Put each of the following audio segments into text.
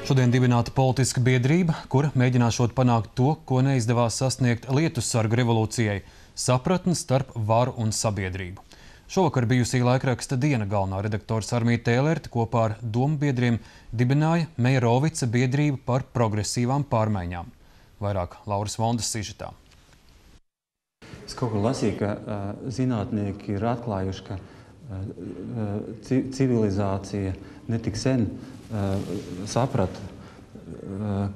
Šodien dibināta politiska biedrība, kura mēģināšot panākt to, ko neizdevās sasniegt Lietussargu revolūcijai - sapratni starp varu un sabiedrību. Šovakar bijusī laikraksta diena galvenā redaktors Armīta Tēlērta kopā ar domu biedriem dibināja Meirovica biedrību par progresīvām pārmaiņām. Vairāk Lauras Vondas sižetā. Es kaut kur lasīju, ka uh, zinātnieki ir atklājuši, ka uh, civilizācija netik sen saprata uh,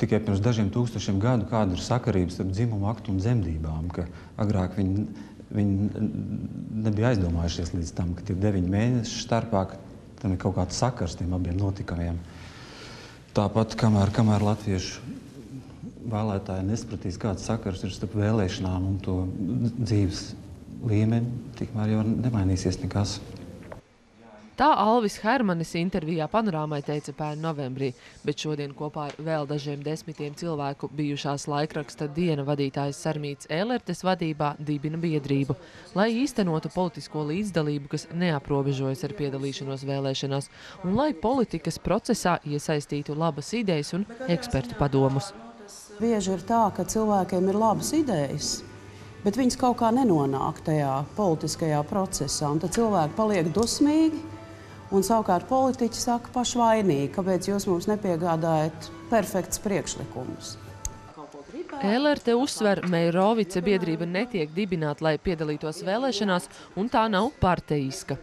tikai pirms dažiem tūkstošiem gadu, kāda ir sakarība starp dzimumu aktu un dzemdībām. Agrāk viņi, viņi nebija aizdomājušies līdz tam, ka ir deviņi mēneši starpā, tam ir kaut kāds sakars tiem abiem notikumiem. Tāpat, kamēr, kamēr latviešu vēlētāji nespratīs, kāds sakars ir starp vēlēšanām un to dzīves līmeni, tikmēr jau nemainīsies nekas. Tā Alvis Hermanis intervijā panorāmai teica pērn novembrī, bet šodien kopā ar vēl dažiem desmitiem cilvēku bijušās laikraksta diena vadītājs Sarmīts Ēlertes vadībā dibina biedrību, lai īstenotu politisko līdzdalību, kas neaprobežojas ar piedalīšanos vēlēšanās, un lai politikas procesā iesaistītu labas idejas un ekspertu padomus. Bieži ir tā, ka cilvēkiem ir labas idejas, bet viņas kaut kā nenonāk tajā politiskajā procesā. Un tad cilvēki paliek dusmīgi, un savukārt politiķi saka pašvainīgi, kāpēc jūs mums nepiegādājat perfekts priekšlikumus. LRT uzsver, Meirovice biedrība netiek dibināta, lai piedalītos vēlēšanās, un tā nav parteiska.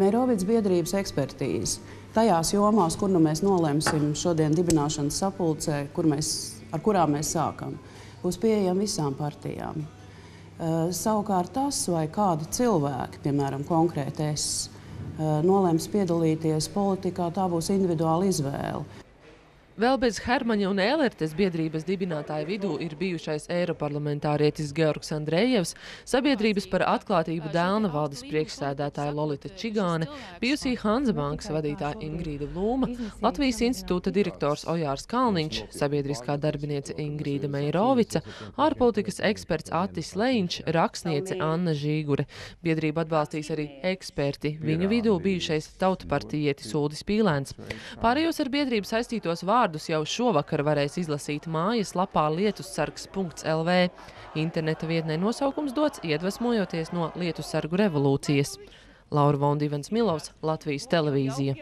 Meirovics biedrības ekspertīze tajās jomās, kur nu mēs nolemsim šodien dibināšanas sapulcē, kur mēs ar kurām mēs sākam, būs pieejama visām partijām. Uh, savukārt tas, vai kādi cilvēki, piemēram, konkrēti es, uh, nolems piedalīties politikā, tā būs individuāla izvēle. Vēl bez Hermaņa un Ēlertes biedrības dibinātāju vidū ir bijušais eiroparlamentārietis Georgs Andrejevs, sabiedrības par atklātību Dēlna valdes priekšsēdētāja Lolita Čigāne, bijusī Hanzabankas vadītāja Ingrīda Lūma, Latvijas institūta direktors Ojārs Kalniņš, sabiedriskā darbiniece Ingrīda Meirovica, ārpolitikas eksperts Atis Leņš, rakstniece Anna Žīgure. Biedrību atbalstīs arī eksperti, viņu vidū bijušais tautupartijietis Uldis Pīlēns. Pārējos ar biedrību saistītos vārdus vārdus jau šovakar varēs izlasīt mājas lapā lietussargs.lv. Interneta vietnē nosaukums dots iedvesmojoties no Lietussargu revolūcijas. Laura Vondivens Milovs, Latvijas televīzija.